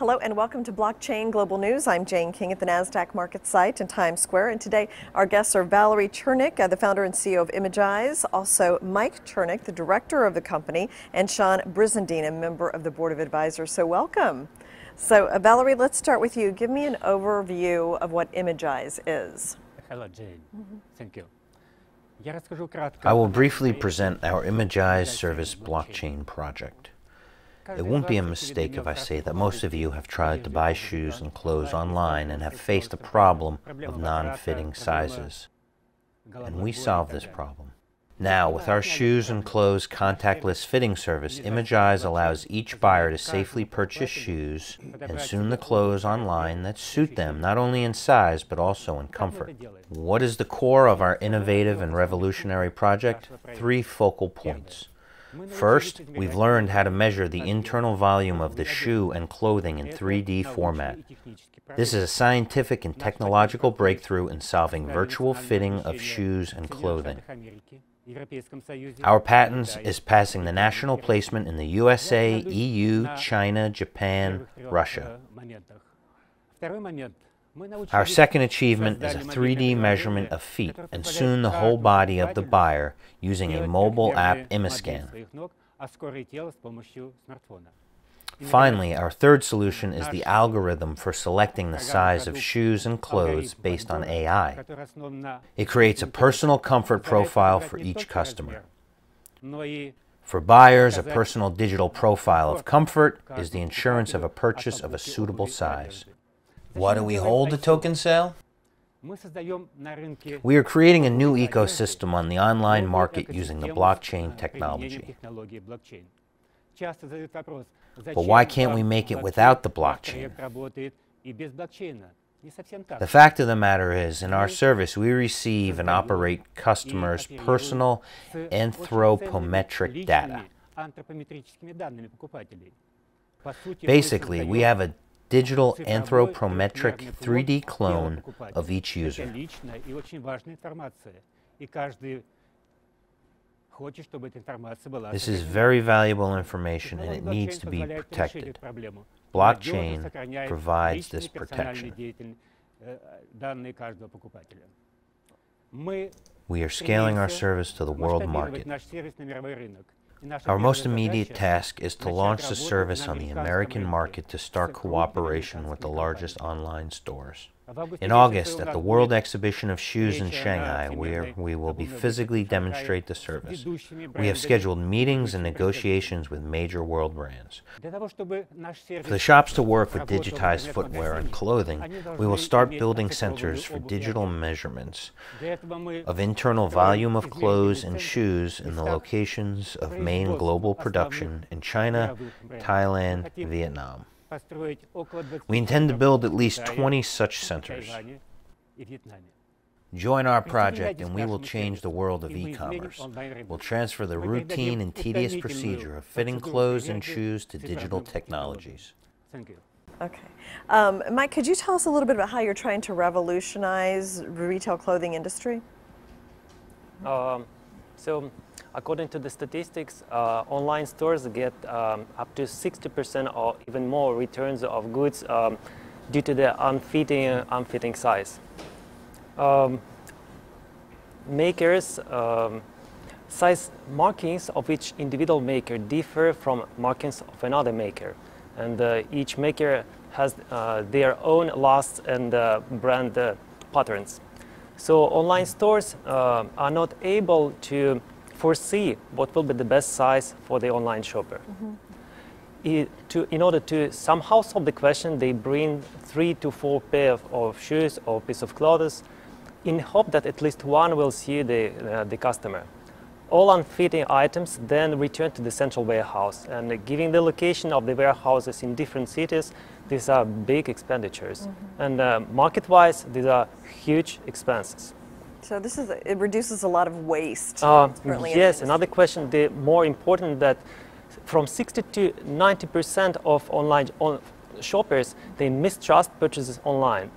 Hello and welcome to Blockchain Global News. I'm Jane King at the NASDAQ market site in Times Square. And today our guests are Valery Chernik, uh, the founder and CEO of Imigize, also Mike Tchernik, the director of the company, and Sean Brizendine, a member of the board of advisors. So welcome. So uh, Valery, let's start with you. Give me an overview of what Imigize is. Hello, Jane. Mm -hmm. Thank you. I will briefly present our Imigize service blockchain project. It won't be a mistake if I say that most of you have tried to buy shoes and clothes online and have faced a problem of non-fitting sizes. And we solve this problem. Now, with our shoes and clothes contactless fitting service, Imigize allows each buyer to safely purchase shoes and soon the clothes online that suit them, not only in size, but also in comfort. What is the core of our innovative and revolutionary project? Three focal points. First, we've learned how to measure the internal volume of the shoe and clothing in 3D format. This is a scientific and technological breakthrough in solving virtual fitting of shoes and clothing. Our patents is passing the national placement in the USA, EU, China, Japan, Russia. Our second achievement is a 3D measurement of feet and soon the whole body of the buyer using a mobile app Imascan. Finally, our third solution is the algorithm for selecting the size of shoes and clothes based on AI. It creates a personal comfort profile for each customer. For buyers, a personal digital profile of comfort is the insurance of a purchase of a suitable size. Why do we hold a token sale? We are creating a new ecosystem on the online market using the blockchain technology. But why can't we make it without the blockchain? The fact of the matter is, in our service, we receive and operate customers' personal anthropometric data. Basically, we have a digital anthropometric 3D clone of each user. This is very valuable information and it needs to be protected. Blockchain provides this protection. We are scaling our service to the world market. Our most immediate task is to launch the service on the American market to start cooperation with the largest online stores. In August, at the World Exhibition of Shoes in Shanghai, where we will be physically demonstrate the service, we have scheduled meetings and negotiations with major world brands. For the shops to work with digitized footwear and clothing, we will start building centers for digital measurements of internal volume of clothes and shoes in the locations of main global production in China, Thailand, Vietnam. We intend to build at least 20 such centers. Join our project and we will change the world of e-commerce. We'll transfer the routine and tedious procedure of fitting clothes and shoes to digital technologies. Thank you. Okay. Um, Mike, could you tell us a little bit about how you're trying to revolutionize the retail clothing industry? Um, so According to the statistics, uh, online stores get um, up to 60% or even more returns of goods um, due to the unfitting, unfitting size. Um, makers, um, size markings of each individual maker differ from markings of another maker. And uh, each maker has uh, their own lasts and uh, brand uh, patterns. So online stores uh, are not able to foresee what will be the best size for the online shopper. Mm -hmm. it, to, in order to somehow solve the question, they bring three to four pair of, of shoes or piece of clothes in hope that at least one will see the, uh, the customer. All unfitting items then return to the central warehouse and giving the location of the warehouses in different cities, these are big expenditures. Mm -hmm. And uh, market-wise, these are huge expenses. So this is it reduces a lot of waste. Uh, yes, another question. The more important that from 60 to 90 percent of online on shoppers they mistrust purchases online.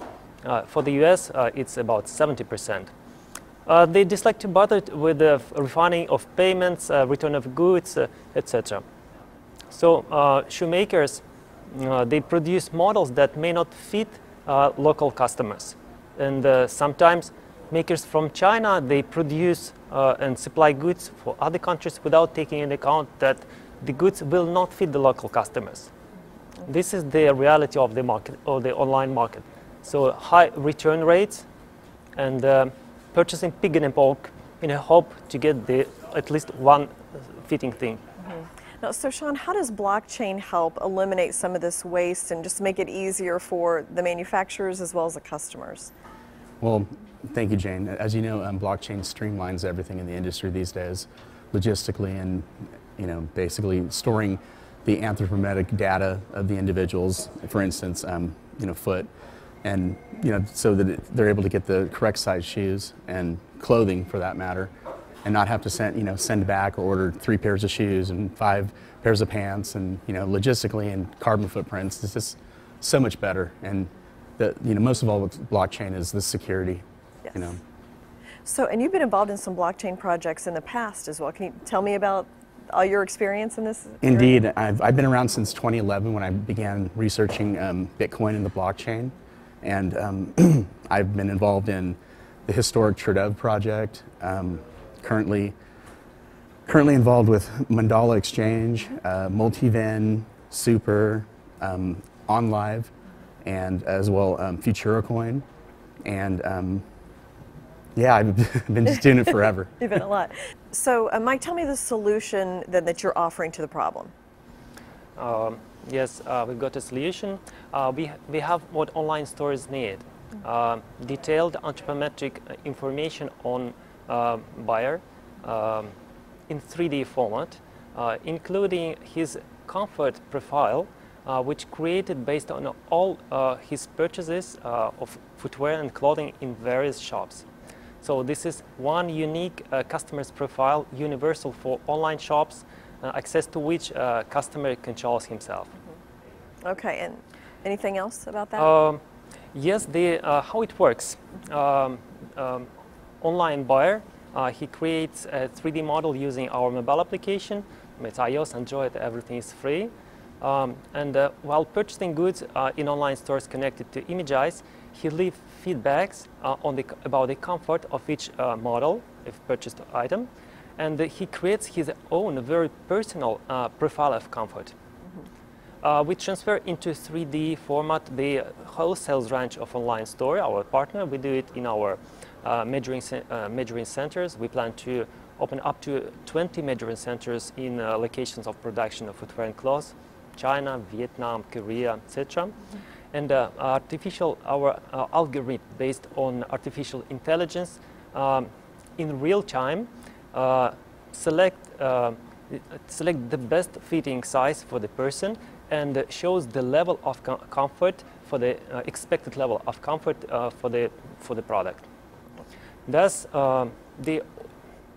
Uh, for the U.S., uh, it's about 70 percent. Uh, they dislike to bother with the refining of payments, uh, return of goods, uh, etc. So shoemakers uh, they produce models that may not fit uh, local customers. And uh, sometimes makers from China, they produce uh, and supply goods for other countries without taking into account that the goods will not fit the local customers. This is the reality of the market, or the online market. So high return rates and uh, purchasing big in bulk in a hope to get the, at least one fitting thing. Now, so Sean, how does blockchain help eliminate some of this waste and just make it easier for the manufacturers as well as the customers? Well, thank you, Jane. As you know, um, blockchain streamlines everything in the industry these days, logistically and you know basically storing the anthropometric data of the individuals, for instance, um, you know, foot, and you know, so that it, they're able to get the correct size shoes and clothing, for that matter, and not have to send, you know, send back or order three pairs of shoes and five pairs of pants and, you know, logistically and carbon footprints. It's just so much better. And, the, you know, most of all with blockchain is the security, yes. you know. So, and you've been involved in some blockchain projects in the past as well. Can you tell me about all your experience in this? Indeed. I've, I've been around since 2011 when I began researching um, Bitcoin and the blockchain. And um, I've been involved in the historic Trudov project, um, currently currently involved with Mandala Exchange, uh, Multiven, Super, um, OnLive, and as well um, FuturaCoin, and um, yeah, I've been just doing it forever. You've been a lot. So, uh, Mike, tell me the solution then that you're offering to the problem. Yes, uh, we've got a solution. Uh, we, we have what online stores need. Uh, detailed anthropometric information on uh, buyer um, in 3D format, uh, including his comfort profile, uh, which created based on all uh, his purchases uh, of footwear and clothing in various shops. So this is one unique customer's profile, universal for online shops, access to which customer controls himself. Mm-hmm. Okay, and anything else about that? Um, yes, the, how it works. Um, um, online buyer uh, he creates a 3D model using our mobile application. It's iOS, Android, everything is free. Um, and uh, while purchasing goods uh, in online stores connected to Imigize, he leaves feedbacks uh, on the, about the comfort of each uh, model, if purchased item. And uh, he creates his own very personal profile of comfort. Mm-hmm. we transfer into 3D format the whole sales range of online store, our partner. We do it in our uh, measuring, uh, measuring centers. We plan to open up to 20 measuring centers in uh, locations of production of footwear and clothes, China, Vietnam, Korea, etc. Mm -hmm. And uh, artificial, our uh, algorithm based on artificial intelligence um, in real time uh, select, select the best fitting size for the person and shows the level of com comfort for the expected level of comfort for, the, for the product. Thus, uh, the,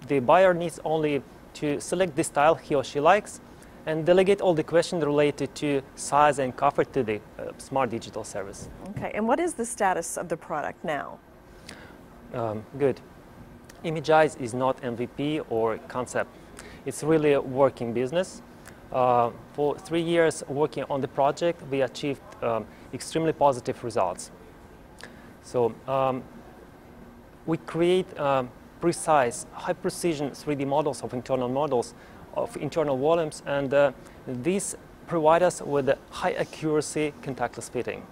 the buyer needs only to select the style he or she likes and delegate all the questions related to size and comfort to the uh, smart digital service. Okay, and what is the status of the product now? Um, good. Imigize is not MVP or concept. It's really a working business. Uh, for three years working on the project, we achieved um, extremely positive results. So um, we create um, precise, high precision 3D models of internal models of internal volumes, and uh, these provide us with high accuracy contactless fitting.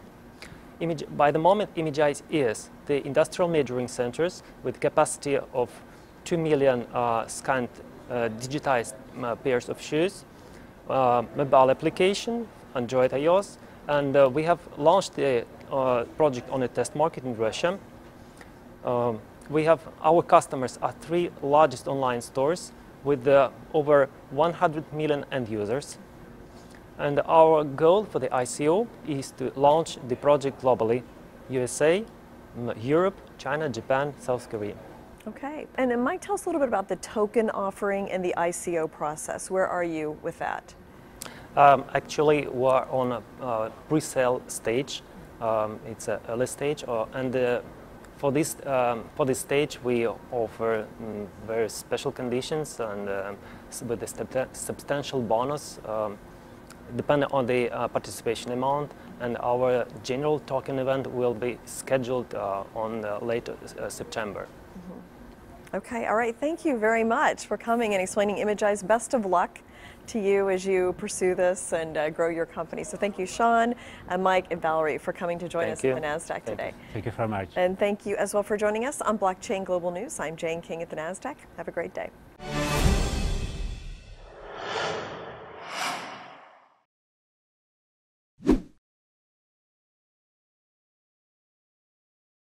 Image, by the moment, Imigize is the industrial measuring centers with capacity of 2 million uh, scanned uh, digitized uh, pairs of shoes, uh, mobile application, Android iOS, and uh, we have launched the project on a test market in Russia um, we have our customers are three largest online stores with uh, over 100 million end users. And our goal for the ICO is to launch the project globally, USA, Europe, China, Japan, South Korea. Okay, and then Mike, tell us a little bit about the token offering and the ICO process. Where are you with that? Um, actually, we're on a uh, pre-sale stage. Um, it's a early stage, uh, and uh, for this, um, for this stage, we offer um, very special conditions and um, with a substantial bonus. Depending on the uh, participation amount. And our general token event will be scheduled uh, on uh, late uh, September. Okay, all right. Thank you very much for coming and explaining Imigize. Best of luck to you as you pursue this and uh, grow your company. So thank you, Sean, and Mike, and Valery for coming to join Thank us you. at the NASDAQ Thank today. Thank you very much. And thank you as well for joining us on Blockchain Global News. I'm Jane King at the NASDAQ. Have a great day.